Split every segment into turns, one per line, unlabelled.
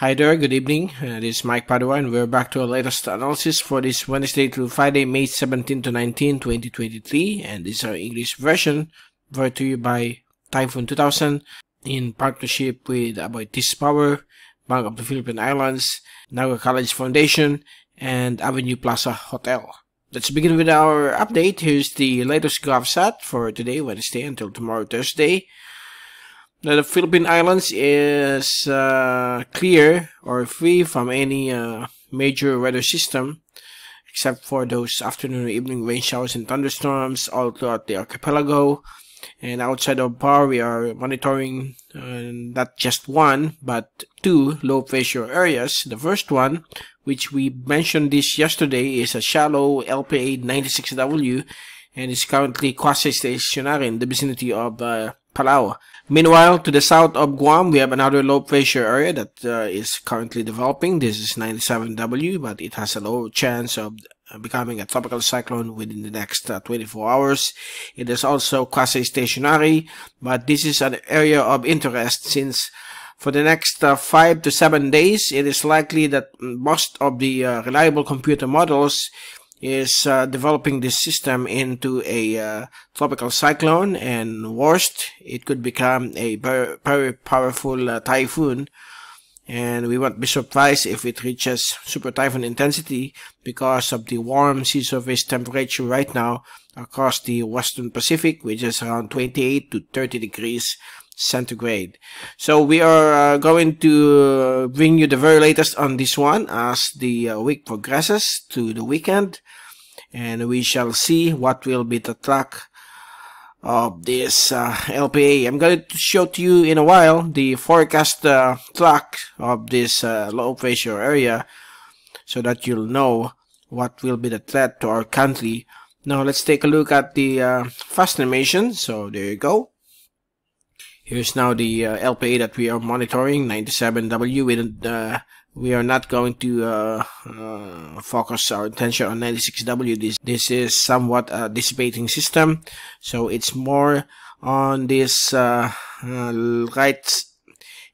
Hi there, good evening. Uh, this is Mike Padua and we're back to our latest analysis for this Wednesday through Friday, May 17 to 19, 2023. And this is our English version brought to you by Typhoon 2000 in partnership with Aboitiz Power, Bank of the Philippine Islands, Naga College Foundation, and Avenue Plaza Hotel. Let's begin with our update. Here's the latest GovSat for today, Wednesday, until tomorrow, Thursday. The Philippine Islands is uh, clear or free from any uh, major weather system except for those afternoon and evening rain showers and thunderstorms all throughout the archipelago. And outside of PAR, we are monitoring uh, not just one, but two low pressure areas. The first one, which we mentioned this yesterday, is a shallow LPA 96W and is currently quasi-stationary in the vicinity of uh, Palau. Meanwhile, to the south of Guam, we have another low pressure area that uh, is currently developing. This is 97W, but it has a low chance of uh, becoming a tropical cyclone within the next uh, 24 hours. It is also quasi-stationary, but this is an area of interest since for the next uh, 5 to 7 days, it is likely that most of the uh, reliable computer models is uh, developing this system into a uh, tropical cyclone and worst it could become a very, very powerful uh, typhoon. And we won't be surprised if it reaches super typhoon intensity because of the warm sea surface temperature right now across the western Pacific which is around 28 to 30 degrees centigrade. So we are uh, going to bring you the very latest on this one as the uh, week progresses to the weekend and we shall see what will be the track of this uh, LPA. I'm going to show to you in a while the forecast uh, track of this uh, low pressure area so that you'll know what will be the threat to our country. Now let's take a look at the uh, fast animation. So there you go. Here's now the uh, LPA that we are monitoring, 97W with uh, we are not going to uh, uh, focus our attention on 96W. This, this is somewhat a dissipating system, so it's more on this uh, uh right.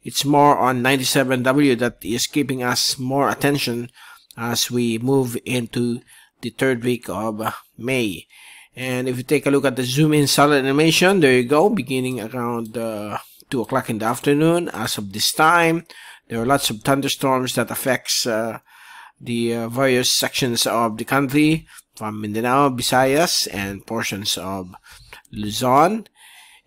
It's more on 97W that is keeping us more attention as we move into the third week of May. And if you take a look at the zoom in solid animation, there you go, beginning around uh, 2 o'clock in the afternoon as of this time there are lots of thunderstorms that affects uh, the uh, various sections of the country from Mindanao, Visayas, and portions of Luzon.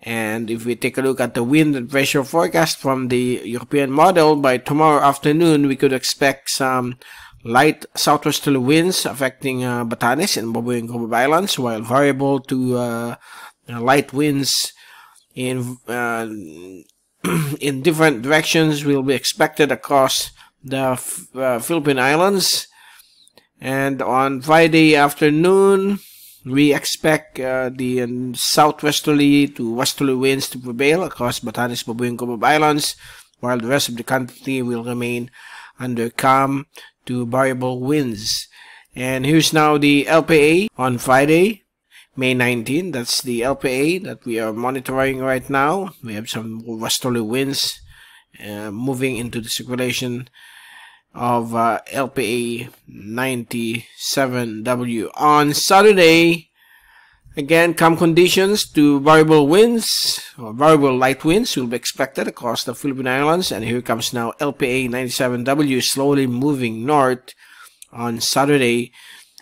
And if we take a look at the wind and pressure forecast from the European model, by tomorrow afternoon, we could expect some light southwesterly winds affecting uh, Batanes and Babuyan Cubeb Islands, while variable to uh, light winds in uh, in different directions will be expected across the uh, Philippine Islands. And on Friday afternoon, we expect uh, the southwesterly to westerly winds to prevail across Batanes, Babuyan, Cubeb Islands, while the rest of the country will remain under calm to variable winds. And here's now the LPA on Friday. May 19. That's the LPA that we are monitoring right now. We have some westerly winds uh, moving into the circulation of uh, LPA 97W. On Saturday, again, calm conditions to variable winds or variable light winds will be expected across the Philippine Islands. And here comes now LPA 97W slowly moving north on Saturday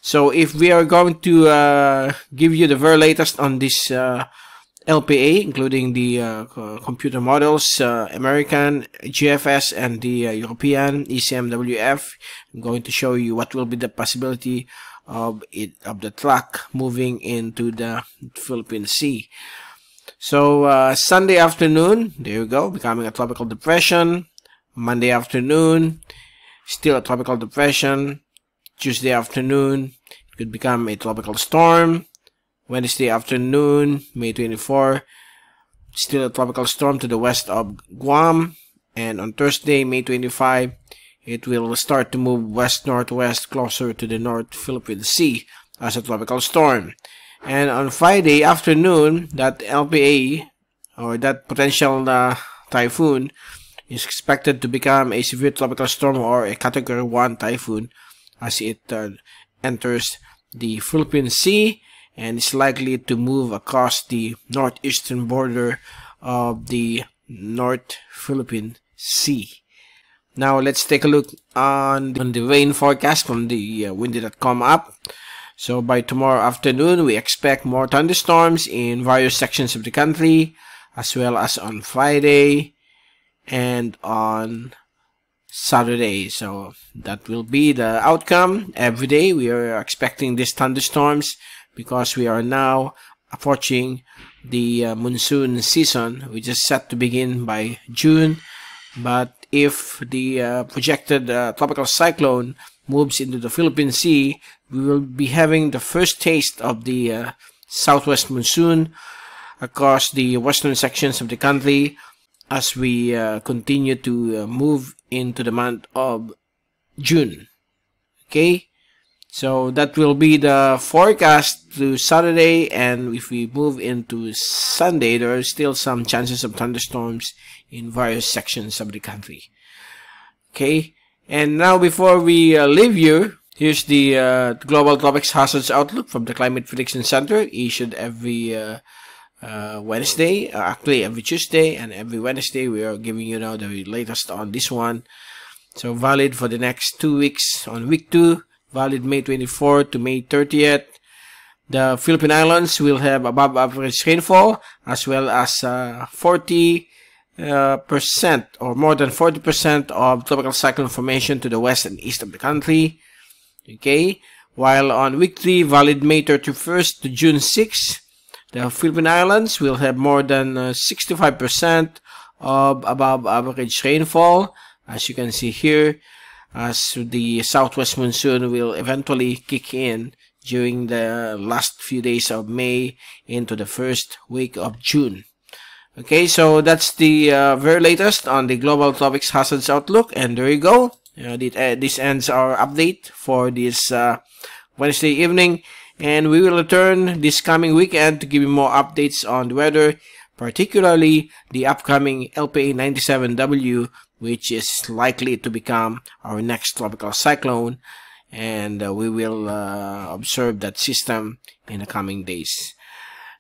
so if we are going to uh, give you the very latest on this uh, LPA, including the uh, computer models, uh, American, GFS, and the uh, European ECMWF, I'm going to show you what will be the possibility of it of the track moving into the Philippine Sea. So uh, Sunday afternoon, there you go, becoming a tropical depression. Monday afternoon, still a tropical depression. Tuesday afternoon, it could become a tropical storm. Wednesday afternoon, May 24, still a tropical storm to the west of Guam. And on Thursday, May 25, it will start to move west-northwest closer to the North Philippine Sea as a tropical storm. And on Friday afternoon, that LPA or that potential uh, typhoon is expected to become a severe tropical storm or a category 1 typhoon as it uh, enters the Philippine Sea and is likely to move across the northeastern border of the North Philippine Sea. Now let's take a look on the, on the rain forecast from the uh, windy.com app. So by tomorrow afternoon, we expect more thunderstorms in various sections of the country, as well as on Friday and on Saturday. So that will be the outcome. Every day we are expecting these thunderstorms because we are now approaching the uh, monsoon season, which is set to begin by June. But if the uh, projected uh, tropical cyclone moves into the Philippine Sea, we will be having the first taste of the uh, southwest monsoon across the western sections of the country as we uh, continue to uh, move into the month of June. Okay, so that will be the forecast to Saturday, and if we move into Sunday, there are still some chances of thunderstorms in various sections of the country. Okay, and now before we uh, leave you, here's the uh, Global Tropics Hazards Outlook from the Climate Prediction Center, issued every uh, uh, Wednesday, uh, actually every Tuesday and every Wednesday. We are giving you now the latest on this one. So valid for the next two weeks on week two, valid May 24 to May 30th. The Philippine Islands will have above average rainfall as well as uh, 40 uh, percent or more than 40 percent of tropical cyclone formation to the west and east of the country. Okay, while on week 3, valid May 31st to June 6, the Philippine Islands will have more than 65% uh, of above average rainfall, as you can see here, as the southwest monsoon will eventually kick in during the last few days of May into the first week of June. Okay, so that's the uh, very latest on the Global Tropics Hazards Outlook, and there you go. Uh, this ends our update for this uh, Wednesday evening and we will return this coming weekend to give you more updates on the weather, particularly the upcoming LPA 97W, which is likely to become our next tropical cyclone, and uh, we will uh, observe that system in the coming days.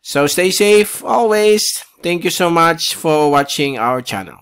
So stay safe always. Thank you so much for watching our channel.